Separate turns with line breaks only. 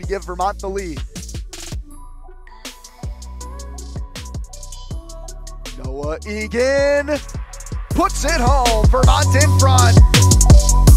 to give Vermont the lead. Noah Egan puts it home. Vermont in front.